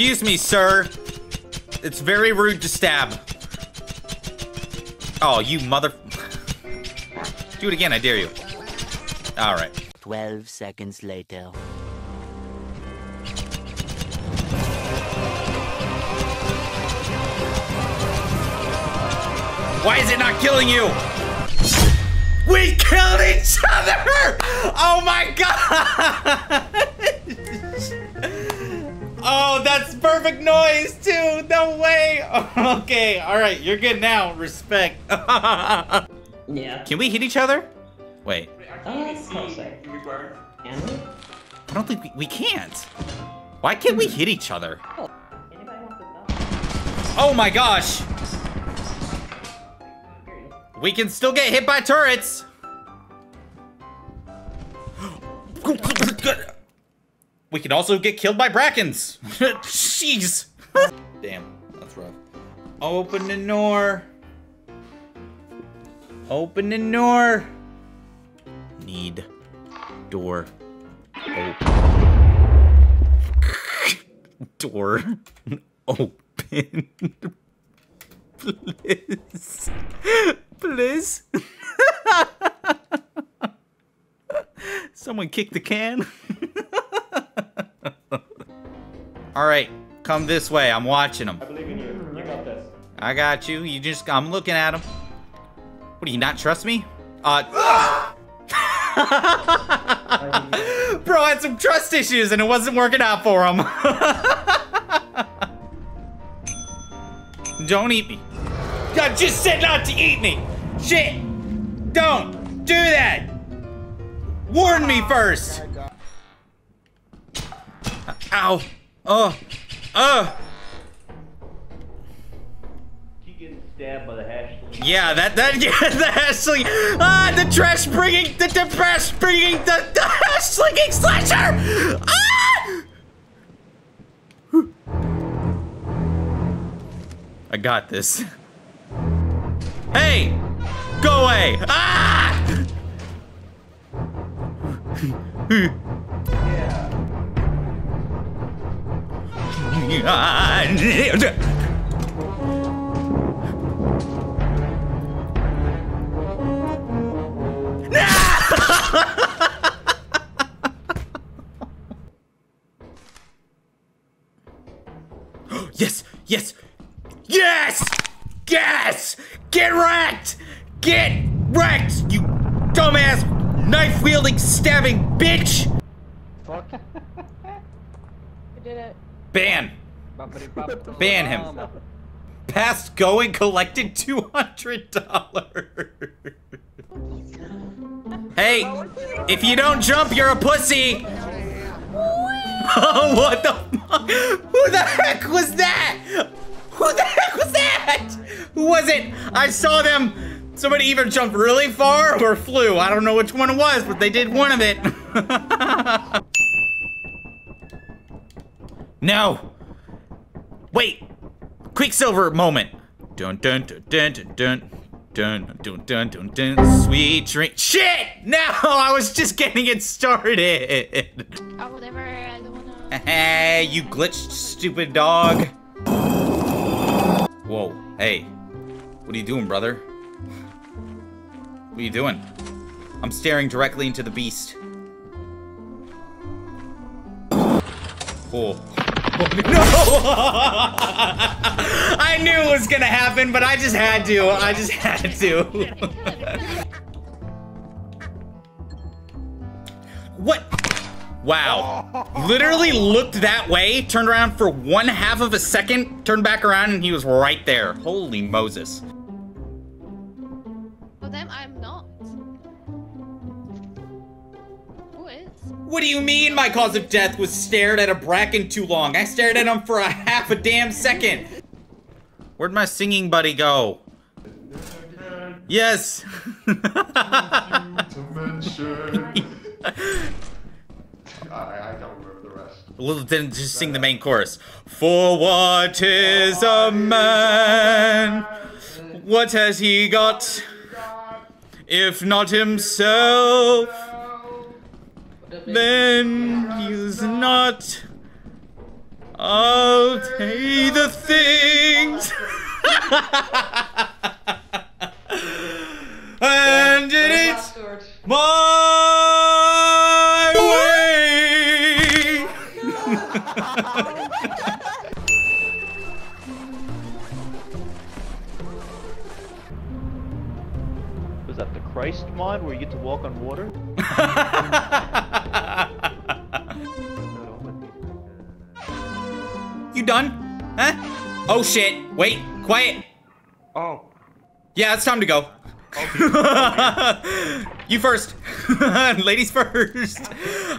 Excuse me, sir. It's very rude to stab. Oh, you mother... Do it again, I dare you. Alright. 12 seconds later. Why is it not killing you? We killed each other! Oh my god! oh, that's perfect noise too! No way! Okay, alright, you're good now. Respect. Yeah. Can we hit each other? Wait. Uh, closer. Can we? I don't think we, we can't. Why can't we hit each other? Anybody want to know? Oh my gosh! We can still get hit by turrets! We can also get killed by brackens! Jeez! Damn, that's rough. Open the door. Open the door. Need door open. door open. Please. Please. Someone kick the can. All right, come this way. I'm watching them. I believe in you. You got this. I got you. You just, I'm looking at him. What, do you not trust me? Uh. Bro, I had some trust issues and it wasn't working out for him. Don't eat me. I just said not to eat me. Shit. Don't do that. Warn me first. Ow. Oh. Oh. Keep getting stabbed by the hash. Yeah, that that yeah, the hash slinging. Ah, the trash bringing the, the trash bringing the, the slinging slasher. Ah! I got this. Hey, go away. Ah! Yes, yes, yes, yes! Get wrecked! Get wrecked, you dumbass knife wielding stabbing bitch! Fuck. I did it. Ban. Ban him. Past going collected $200. hey, if you don't jump, you're a pussy. Oh, what the fuck? Who the heck was that? Who the heck was that? Who was it? I saw them. Somebody either jumped really far or flew. I don't know which one it was, but they did one of it. no. Wait. Quicksilver moment. Dun dun dun dun dun dun. Dun dun dun dun dun. Sweet drink. Shit! No, I was just getting it started. Oh, whatever. I don't wanna. Hey, you glitched, stupid dog. Whoa, hey. What are you doing, brother? What are you doing? I'm staring directly into the beast. Cool. No! I knew it was gonna happen, but I just had to. I just had to. what? Wow. Literally looked that way, turned around for one half of a second, turned back around, and he was right there. Holy Moses. What do you mean my cause of death was stared at a bracken too long? I stared at him for a half a damn second. Where'd my singing buddy go? Yes. I, I don't remember the rest. Well, then just sing the main chorus. For what is a man? What has he got? If not himself, then he's not I'll take the things. and it's my way. Was that the Christ mod where you get to walk on water? done? Huh? Oh shit. Wait, quiet. Oh. Yeah, it's time to go. you first. Ladies first.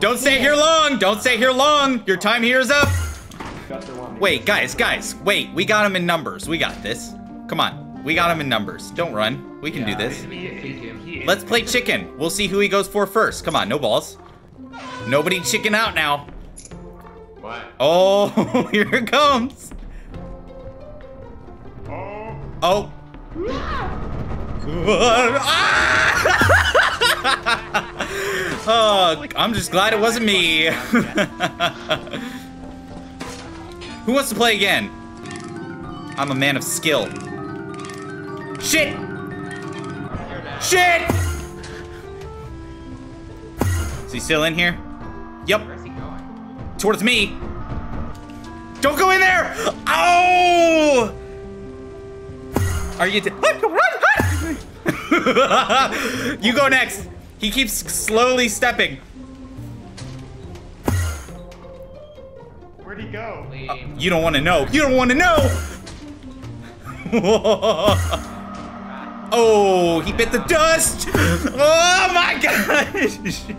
Don't stay here long. Don't stay here long. Your time here is up. Wait, guys, guys. Wait, we got him in numbers. We got this. Come on. We got him in numbers. Don't run. We can do this. Let's play chicken. We'll see who he goes for first. Come on, no balls. Nobody chicken out now. What? Oh, here it comes. Oh. Oh. Ah! oh, I'm just glad it wasn't me. Who wants to play again? I'm a man of skill. Shit! Shit! Is he still in here? Yep. Towards me. Don't go in there! Oh! Are you? you go next. He keeps slowly stepping. Where'd he go? Uh, you don't want to know. You don't want to know. oh, he bit the dust. Oh my gosh.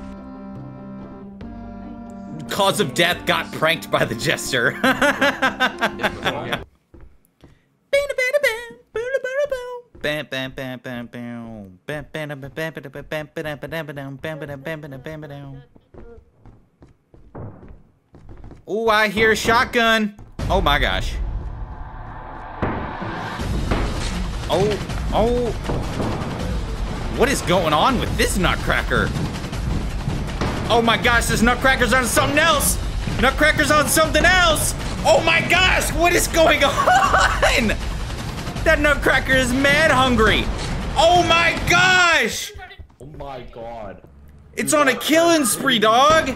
Cause of death got pranked by the jester. Ooh, I hear a shotgun. Oh my gosh. Oh, oh. What is going on with this nutcracker? Oh my gosh, this nutcracker's on something else. Nutcracker's on something else. Oh my gosh, what is going on? That nutcracker is mad hungry. Oh my gosh. Oh my god. It's on a killing spree, dog.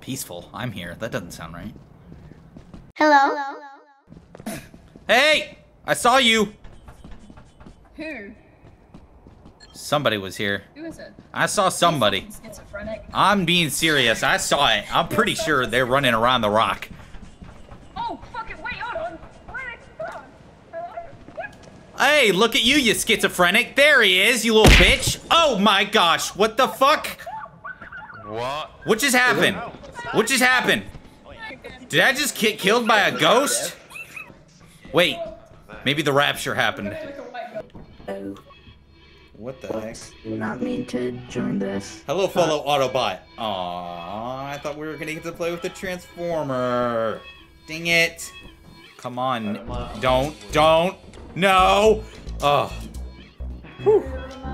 Peaceful. I'm here. That doesn't sound right. Hello? Hey! I saw you. Who? Somebody was here. Who is it? I saw somebody. Schizophrenic. I'm being serious. I saw it. I'm pretty sure they're running around the rock. Oh, fuck it, wait, hold on. Wait, hold. Hey, look at you, you schizophrenic. There he is, you little bitch. Oh my gosh, what the fuck? What? What just happened? What just happened? Did I just get killed by a ghost? Wait, maybe the rapture happened. Oh, What the heck? do not mean to join this. Hello, fellow Autobot. Aww, I thought we were gonna get to play with the Transformer. Dang it. Come on. Don't, don't. No. Oh. Whew.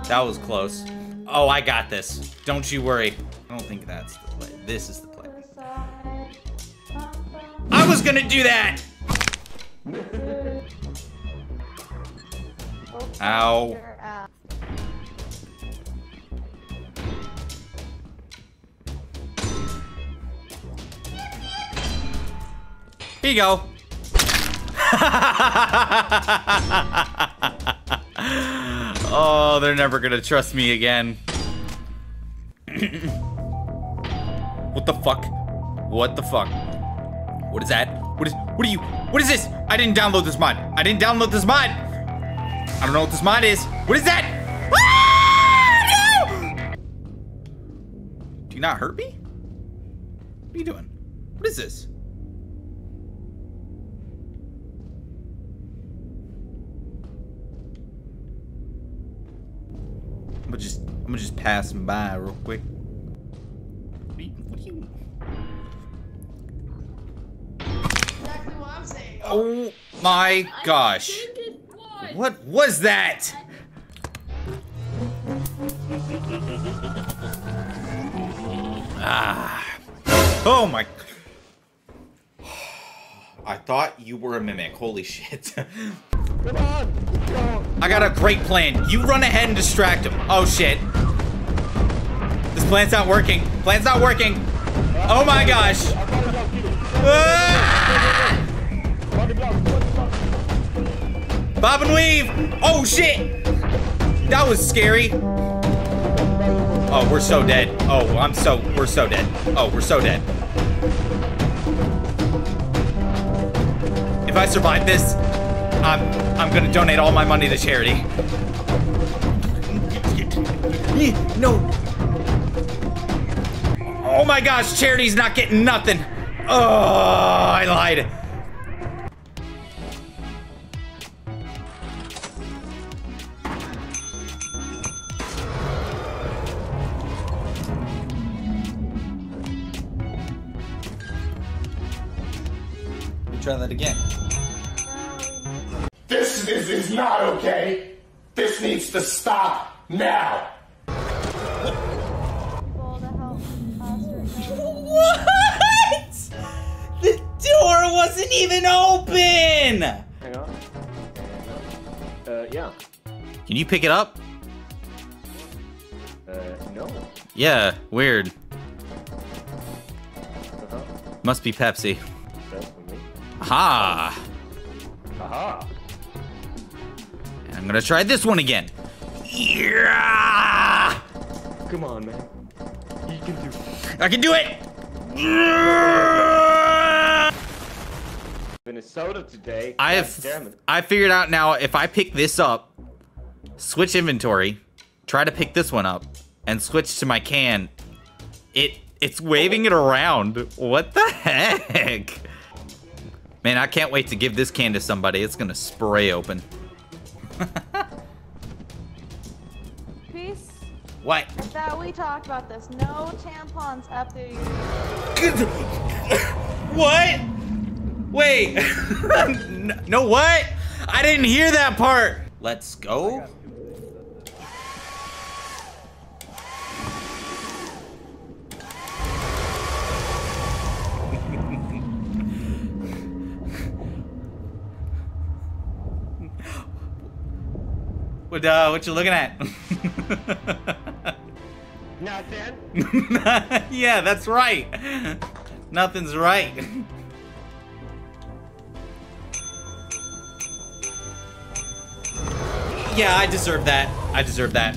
That was close. Oh, I got this. Don't you worry. I don't think that's the play. This is the play. I was gonna do that! Ow. Here you go. oh, they're never gonna trust me again. what the fuck? What the fuck? What is that? What is what are you what is this? I didn't download this mod. I didn't download this mod. I don't know what this mod is. What is that? Ah, no! Do you not hurt me? What are you doing? What is this? I'm gonna just pass him by real quick. What are you, what are you? Exactly what I'm saying. Oh my gosh. What was that? Ah. Oh my. I thought you were a mimic. Holy shit. I got a great plan. You run ahead and distract him. Oh shit. This plan's not working. Plan's not working. Oh my gosh. Ah! Bob and weave. Oh shit. That was scary. Oh, we're so dead. Oh, I'm so, we're so dead. Oh, we're so dead. If I survive this, I'm, I'm gonna donate all my money to charity. No. Oh my gosh, charity's not getting nothing. Oh, I lied. Try that again. This is, is not okay. This needs to stop now. What? The door wasn't even open! Hang on. Uh, yeah. Can you pick it up? Uh, no. Yeah, weird. Uh-huh. Must be Pepsi. That's for me. Ha! Aha! I'm gonna try this one again. Yeah! Come on, man. You can do I can do it! Minnesota today. I have I figured out now if I pick this up, switch inventory, try to pick this one up, and switch to my can, it it's waving it around. What the heck? Man, I can't wait to give this can to somebody. It's gonna spray open. Peace. What? That we talked about this. No tampons up there. What? Wait. No what? I didn't hear that part. Let's go. What uh what you looking at? Nothing. yeah, that's right. Nothing's right. Yeah, I deserve that. I deserve that.